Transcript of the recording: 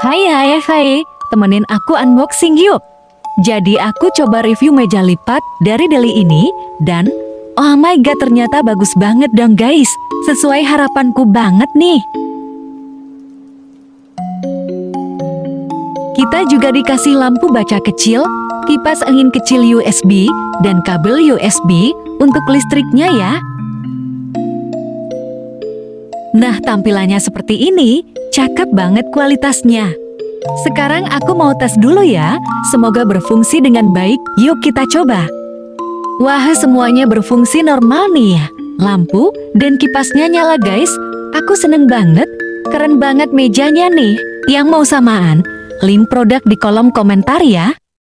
Hai hai hai, temenin aku unboxing yuk. Jadi aku coba review meja lipat dari Deli ini dan oh my god ternyata bagus banget dong guys. Sesuai harapanku banget nih. Kita juga dikasih lampu baca kecil, kipas angin kecil USB, dan kabel USB untuk listriknya ya. Nah, tampilannya seperti ini, cakep banget kualitasnya. Sekarang aku mau tes dulu ya, semoga berfungsi dengan baik. Yuk kita coba. Wah, semuanya berfungsi normal nih ya. Lampu dan kipasnya nyala guys. Aku seneng banget, keren banget mejanya nih. Yang mau samaan, link produk di kolom komentar ya.